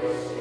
Christ.